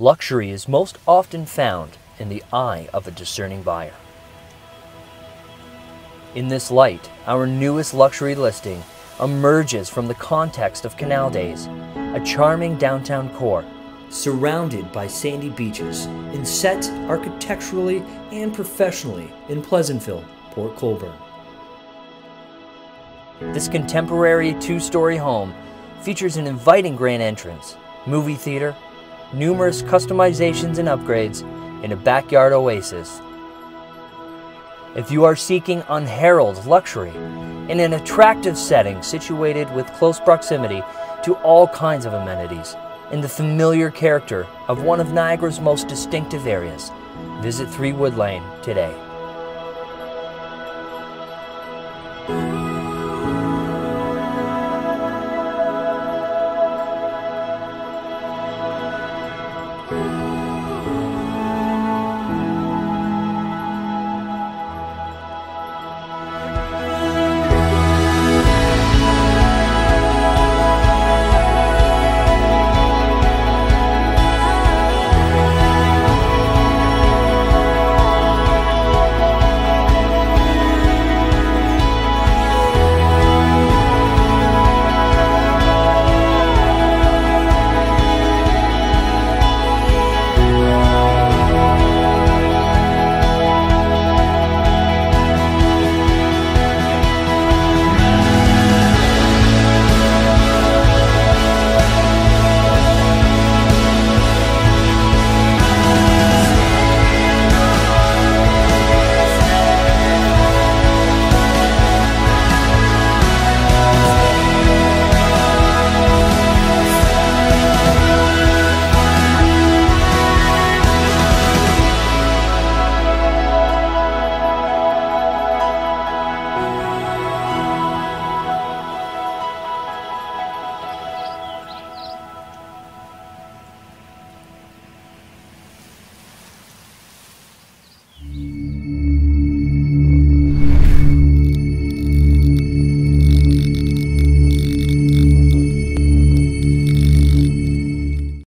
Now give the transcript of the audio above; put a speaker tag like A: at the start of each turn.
A: luxury is most often found in the eye of a discerning buyer. In this light, our newest luxury listing emerges from the context of Canal Days, a charming downtown core surrounded by sandy beaches and set architecturally and professionally in Pleasantville, Port Colborne. This contemporary two story home features an inviting grand entrance, movie theater, numerous customizations and upgrades, in a backyard oasis. If you are seeking unheralded luxury in an attractive setting situated with close proximity to all kinds of amenities, in the familiar character of one of Niagara's most distinctive areas. Visit 3 Wood Lane today.
B: Thank